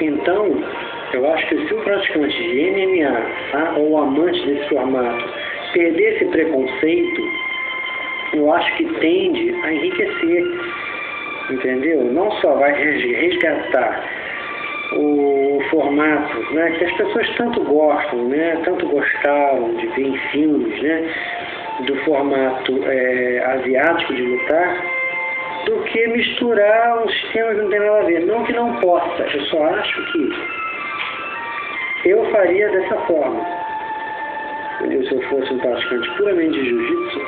Então, eu acho que se o praticante de MMA tá, ou amante desse formato perder esse preconceito, eu acho que tende a enriquecer, entendeu? Não só vai resgatar o formato né, que as pessoas tanto gostam, né, tanto gostaram de ver em filmes, né, do formato é, asiático de lutar, do que misturar um sistema que não tem nada a ver. Não que não possa, eu só acho que eu faria dessa forma. Entendeu? Se eu fosse um praticante puramente de jiu-jitsu,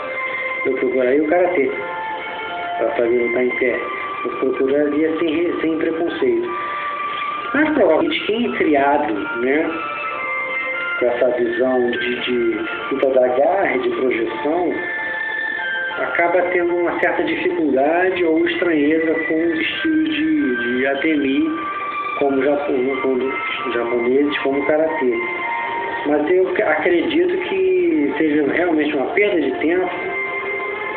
eu procuraria o karatê para fazer lutar em pé. Eu procuraria sem, sem preconceito. Mas provavelmente quem é criado, né, com essa visão de, de luta da garra, de projeção, acaba tendo uma certa dificuldade ou estranheza com os estilos de, de atemi, como, como japoneses, como karatê. Mas eu acredito que seja realmente uma perda de tempo,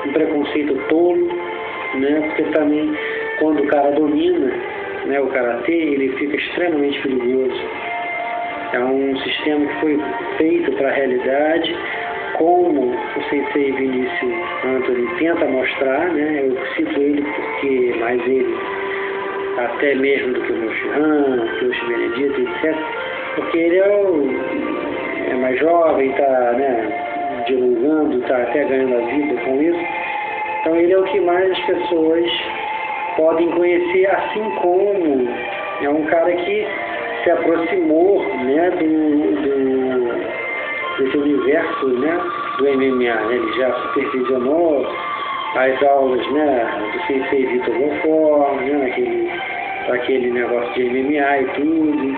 um preconceito tolo, né? porque também quando o cara domina né, o karatê, ele fica extremamente perigoso. É um sistema que foi feito para a realidade, como o sensei Vinícius Anthony tenta mostrar, né? eu cito ele porque mais ele, até mesmo do que o Moshihan, que o Benedito, etc., porque ele é, o, é mais jovem, está né, divulgando, está até ganhando a vida com isso. Então ele é o que mais as pessoas podem conhecer, assim como é um cara que se aproximou né, do, do, desse universo né, do MMA. Né? Ele já supervisionou as aulas né, do Sensei Vitor Bonfort, né, naquele, aquele negócio de MMA e tudo.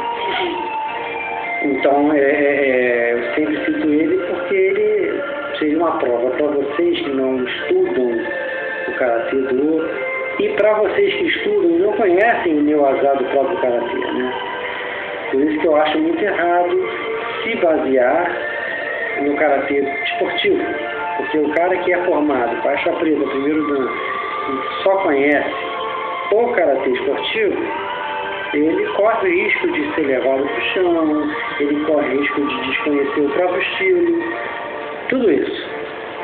Então, é, é, é, eu sempre cito ele porque ele seria uma prova para vocês que não estudam o Karatê do e para vocês que estudam e não conhecem o meu azar do próprio Karatê. Né? Por isso que eu acho muito errado se basear no Karatê esportivo. Porque o cara que é formado, faixa preta, primeiro dan, só conhece o Karatê esportivo, ele corre risco de ser levado para o chão, ele corre risco de desconhecer o próprio estilo, tudo isso.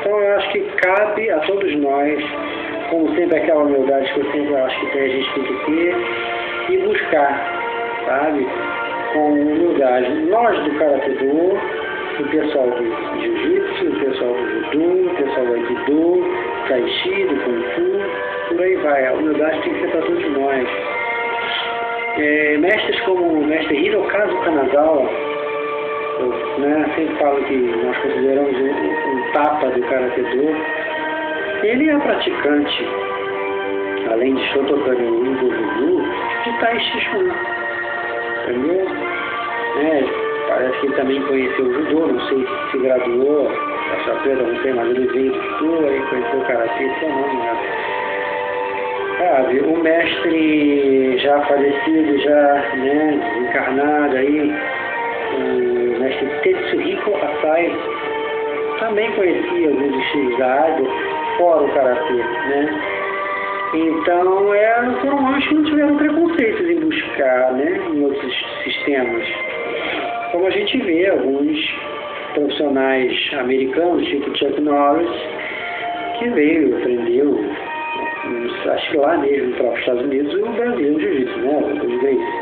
Então eu acho que cabe a todos nós, como sempre aquela humildade que eu sempre acho que a gente tem que ter, e buscar, sabe, com humildade. Nós do Karate Do, o pessoal do Jiu-Jitsu, o pessoal do Judo, o pessoal do Aikido, Tai Chi, do Kung Fu, por aí vai. A humildade tem que ser para todos nós. É, mestres como o mestre Hirokazu Kanazawa, eu né, sempre falo que nós consideramos um, um tapa do Karate Do, ele é praticante, além de Shotokan do Judo, de Tai Chi Chuan. Entendeu? É, parece que ele também conheceu o judô, não sei se se graduou, a preta, não sei, mas ele veio do judô, aí conheceu o karatê, seu nome, né? Sabe, o mestre já falecido, já né, aí, o mestre Tetsuhiko Asai, também conhecia alguns estilos da água, fora o karatê, né? Então, é, foram homens que não tiveram preconceitos em buscar, né, em outros sistemas. Como a gente vê alguns profissionais americanos, tipo Chuck Norris, que veio, aprendeu, acho que lá mesmo, para os Estados Unidos, o Brasil, o jiu-jitsu, né, os Grace.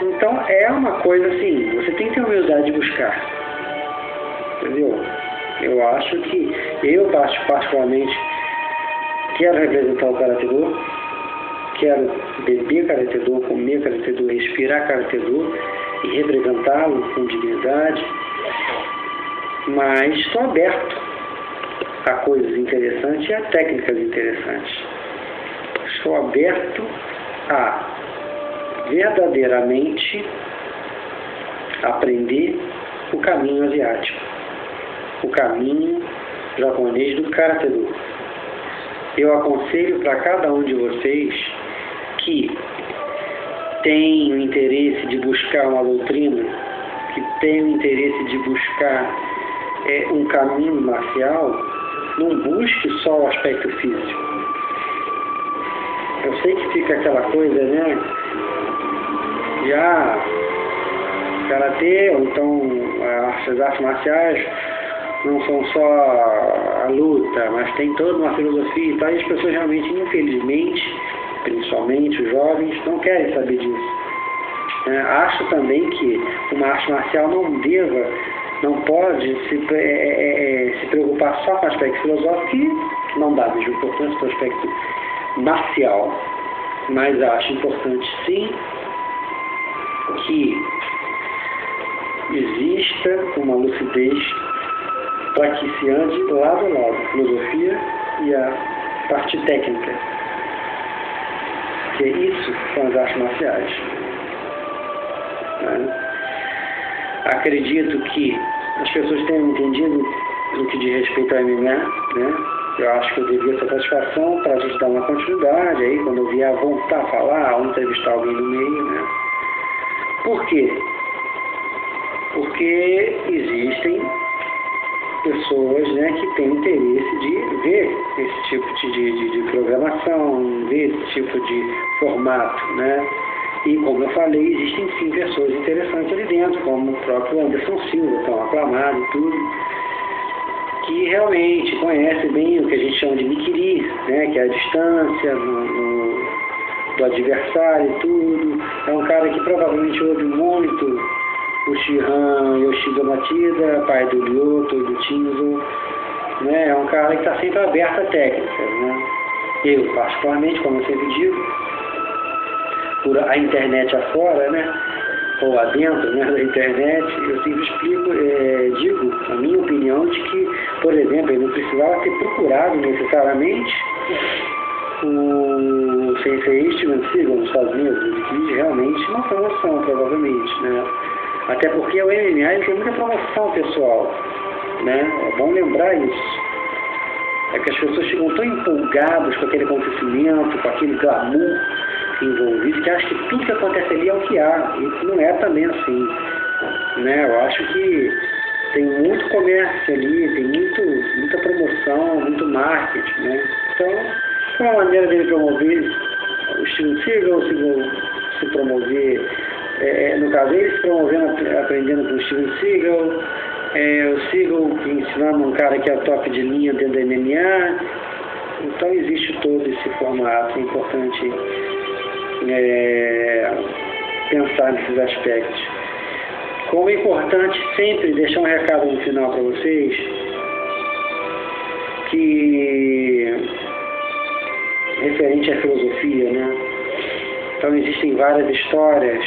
Então, é uma coisa assim, você tem que ter humildade de buscar. Entendeu? Eu acho que, eu particularmente, quero representar o Karate quero beber Karate comer Karate respirar Karate representá-lo com dignidade, mas estou aberto a coisas interessantes e a técnicas interessantes. Estou aberto a verdadeiramente aprender o caminho asiático, o caminho japonês do Karate Do. Eu aconselho para cada um de vocês que tem o interesse de buscar uma doutrina, que tem o interesse de buscar é, um caminho marcial, não busque só o aspecto físico. Eu sei que fica aquela coisa, né? de ah, karatê, ou então as artes marciais não são só a luta, mas tem toda uma filosofia e tal, e as pessoas realmente, infelizmente, principalmente os jovens, não querem saber disso. É, acho também que uma arte marcial não deva, não pode se, é, é, é, se preocupar só com o aspecto filosófico, que não dá mesmo importância para o aspecto marcial, mas acho importante sim que exista uma lucidez para que se ande lado a lado, a filosofia e a parte técnica. Que é isso são as artes marciais. Né? Acredito que as pessoas tenham entendido no que diz respeito ao MMA, né? Eu acho que eu devia essa satisfação para a gente dar uma continuidade aí, quando eu vier voltar a falar, ou entrevistar alguém no meio, né? Por quê? Porque existem pessoas né, que têm interesse de ver esse tipo de, de, de programação, ver esse tipo de formato, né? E como eu falei, existem sim pessoas interessantes ali dentro, como o próprio Anderson Silva, tão aclamado e tudo, que realmente conhece bem o que a gente chama de Mikiri, né, que é a distância no, no, do adversário e tudo. É um cara que provavelmente ouve muito o Shihan Yoshida Matida, pai do Lyoto e do Tinzo. Né, é um cara que está sempre aberto a técnicas. Né. Eu, particularmente, como eu sempre digo, por a internet afora, né? ou adentro né, da internet, eu sempre explico, é, digo a minha opinião de que, por exemplo, ele não precisava ter procurado necessariamente o Sensei Steven Seagal nos Estados Unidos, quis realmente uma promoção, provavelmente, né? Até porque o MMA tem muita promoção pessoal, né? É bom lembrar isso. É que as pessoas ficam tão empolgadas com aquele acontecimento, com aquele glamour, envolvido, que acha que tudo que acontece ali é o que há. E não é também assim. Né? Eu acho que tem muito comércio ali, tem muito, muita promoção, muito marketing. Né? Então, é uma maneira dele promover o Seagal, se, se promover, é, no caso ele se promovendo, aprendendo com o Steven Seagal, é, o Seagal ensinando um cara que é top de linha dentro da MMA. Então existe todo esse formato, é importante é, pensar nesses aspectos. Como é importante sempre deixar um recado no final para vocês, que referente à filosofia, né? Então existem várias histórias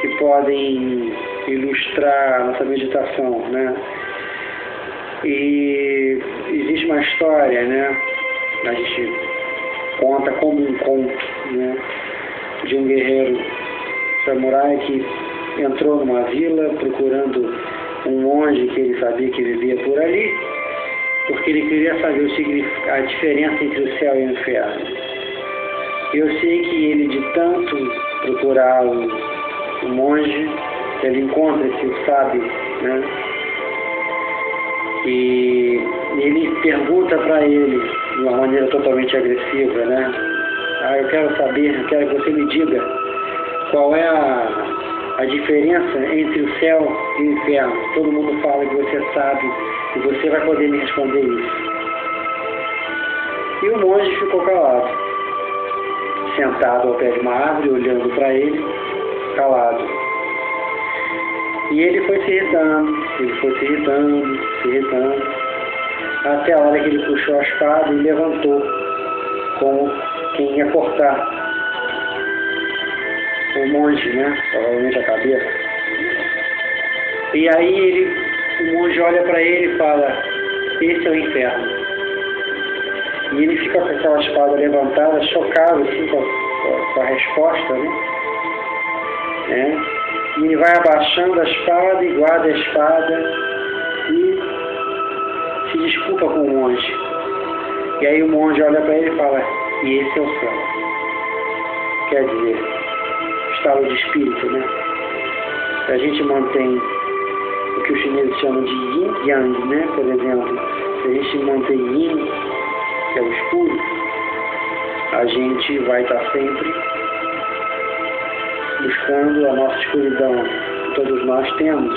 que podem ilustrar a nossa meditação, né? E existe uma história, né? A gente conta como um conto, né? de um guerreiro samurai que entrou numa vila procurando um monge que ele sabia que vivia por ali, porque ele queria saber a diferença entre o céu e o inferno. Eu sei que ele, de tanto procurar o, o monge, ele encontra esse sábio, né? E ele pergunta para ele, de uma maneira totalmente agressiva, né? Ah, eu quero saber, eu quero que você me diga qual é a, a diferença entre o céu e o inferno. Todo mundo fala que você sabe e você vai poder me responder isso. E o monge ficou calado, sentado ao pé de uma árvore, olhando para ele, calado. E ele foi se irritando, ele foi se irritando, se irritando, até a hora que ele puxou a espada e levantou com quem ia cortar o monge, né? Provavelmente a cabeça. E aí ele, o monge olha para ele e fala, esse é o inferno. E ele fica com aquela espada levantada, chocado assim, com, a, com a resposta, né? É. E vai abaixando a espada e guarda a espada e se desculpa com o monge. E aí o monge olha para ele e fala, e esse é o céu. Quer dizer, estado de espírito, né? A gente mantém o que os chineses chamam de yin yang, né? Por exemplo, se a gente mantém yin, que é o escuro, a gente vai estar sempre buscando a nossa escuridão. Todos nós temos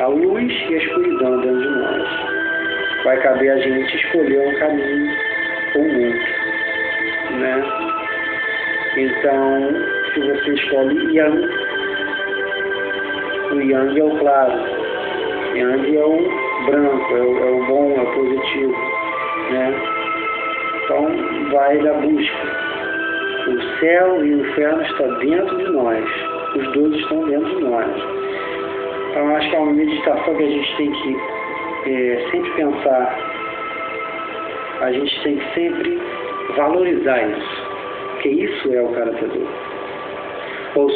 a luz e a escuridão dentro de nós. Vai caber a gente escolher um caminho ou outro. Né? Então, se você escolhe Yang, o Yang é o claro, Yang é o branco, é o, é o bom, é o positivo. Né? Então, vai da busca. O céu e o inferno estão dentro de nós. Os dois estão dentro de nós. Então, acho que é uma meditação que a gente tem que é, sempre pensar. A gente tem que sempre valorizar isso. Porque isso é o caratedor. Ou